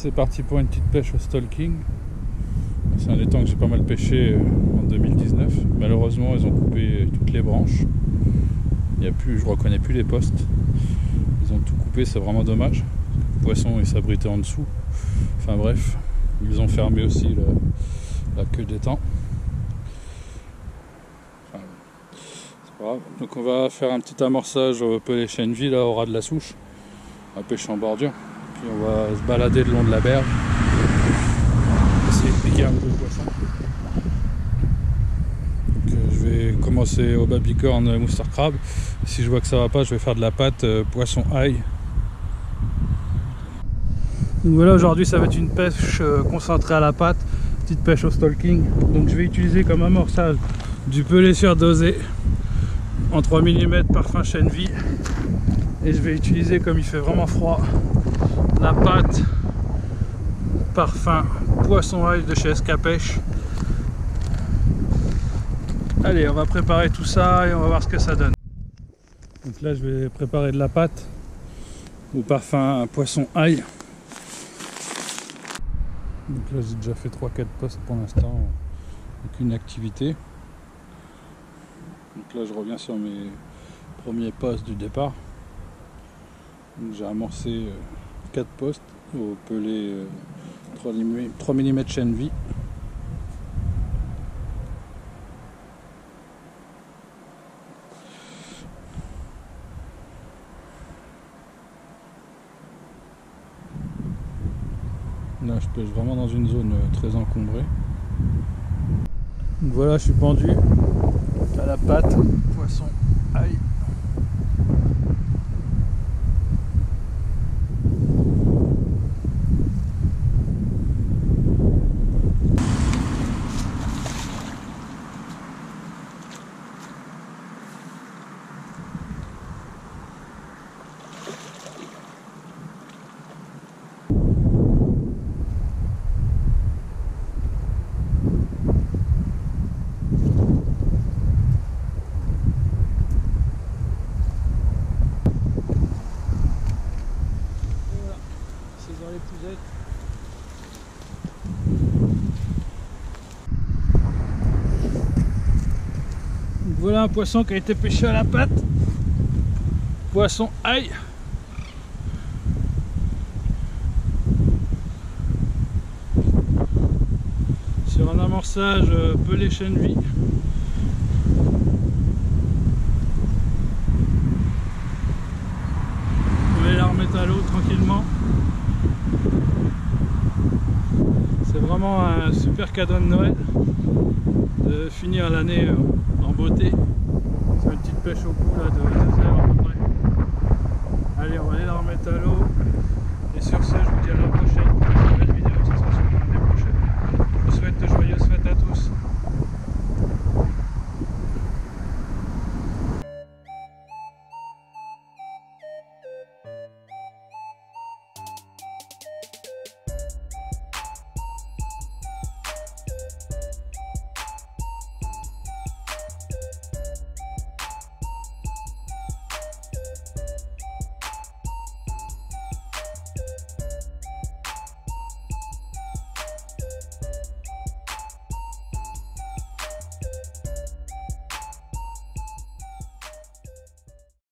c'est parti pour une petite pêche au stalking. C'est un étang que j'ai pas mal pêché euh, en 2019. Malheureusement, ils ont coupé toutes les branches. Il y a plus, je reconnais plus les postes. Ils ont tout coupé, c'est vraiment dommage. Le poisson il s'abritait en dessous. Enfin bref, ils ont fermé aussi la, queue d'étang. Enfin, c'est grave. Donc on va faire un petit amorçage au pelé là au ras de la souche. On va pêcher en bordure. On va se balader le long de la berge. Essayer de piquer un peu de poisson. Euh, je vais commencer au babicorn mouster crabe. Si je vois que ça va pas, je vais faire de la pâte euh, poisson ail. Donc voilà, aujourd'hui ça va être une pêche euh, concentrée à la pâte, petite pêche au stalking. Donc je vais utiliser comme amorçage du pelé dosé en 3 mm parfum chêne vie. Et je vais utiliser comme il fait vraiment froid la pâte parfum poisson ail de chez SK Pêche. Allez, on va préparer tout ça et on va voir ce que ça donne. Donc là, je vais préparer de la pâte au parfum poisson ail. Donc là, j'ai déjà fait 3-4 postes pour l'instant, aucune activité. Donc là, je reviens sur mes premiers postes du départ. J'ai amorcé 4 euh, postes au pelé 3 mm chaîne vie. Là, je pêche vraiment dans une zone euh, très encombrée. Donc voilà, je suis pendu à la pâte, poisson, aïe. Voilà un poisson qui a été pêché à la patte. Poisson ail. Sur un amorçage euh, pelé vie. On va la remettre à l'eau tranquillement. C'est vraiment un super cadeau de Noël de finir l'année euh, en beauté. C'est une petite pêche au cou là de 2 heures à peu près. Allez, on va aller la remettre à l'eau.